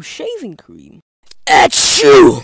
Shaving cream. At you.